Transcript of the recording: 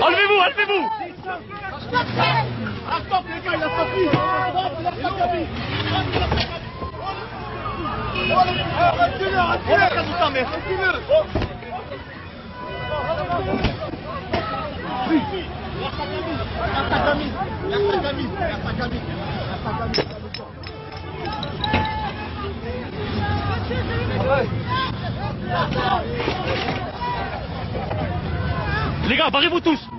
Enlevez-vous, enlevez-vous. Reculez, reculez Les gars, barrez-vous tous.